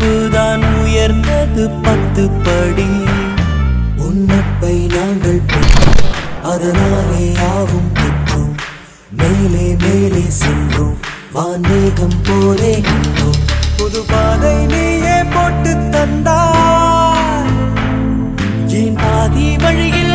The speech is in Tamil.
நட்பு தான் உயர்ந்தது பத்து படி. உன் நட்பை நாங்கள் பெற்றோம். அதனாலே யாவும் பெற்றோம். மேலே மேலே சென்றோம். வானேகம் போலே நின்றோம். புது பாதை நீயே போட்டு தந்தார் என் பாதி வழியில்